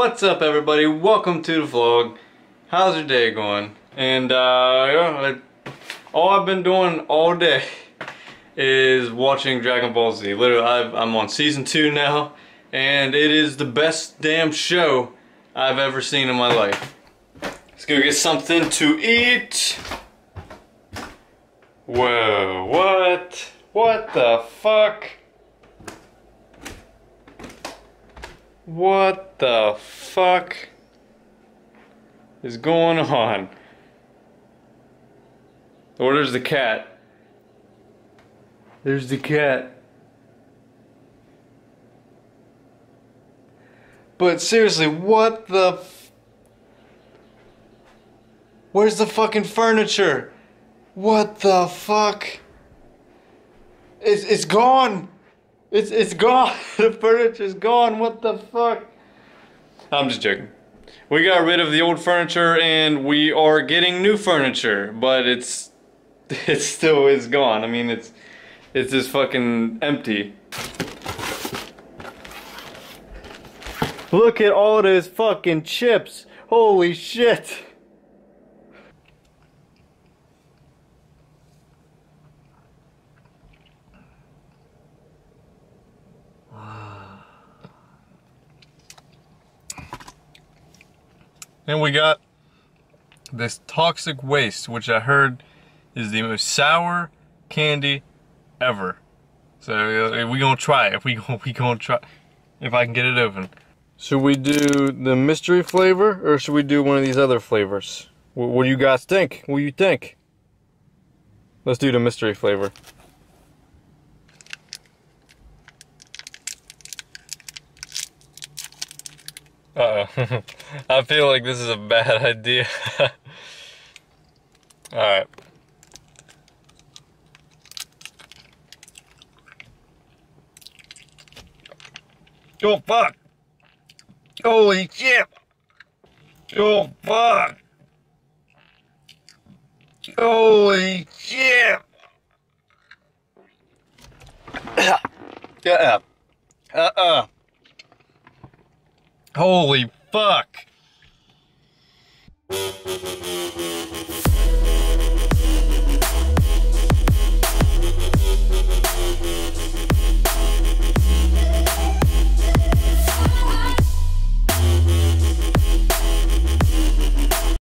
What's up everybody? Welcome to the vlog. How's your day going? And uh, yeah, all I've been doing all day is watching Dragon Ball Z. Literally, I've, I'm on season two now, and it is the best damn show I've ever seen in my life. Let's go get something to eat. Whoa, what? What the fuck? What the fuck is going on? Oh, there's the cat. There's the cat. But seriously, what the Where's the fucking furniture? What the fuck? It's it's gone. It's it's gone. the furniture's gone. What the fuck? I'm just joking. We got rid of the old furniture and we are getting new furniture, but it's it still is gone. I mean, it's it's just fucking empty. Look at all those fucking chips. Holy shit. And we got this toxic waste, which I heard is the most sour candy ever. So uh, we gonna try it. We gonna we gonna try if I can get it open. Should we do the mystery flavor or should we do one of these other flavors? What, what do you guys think? What do you think? Let's do the mystery flavor. Uh oh. I feel like this is a bad idea. Alright. Oh fuck! Holy shit! Oh fuck! Holy shit! Yeah. Uh-uh. Holy fuck.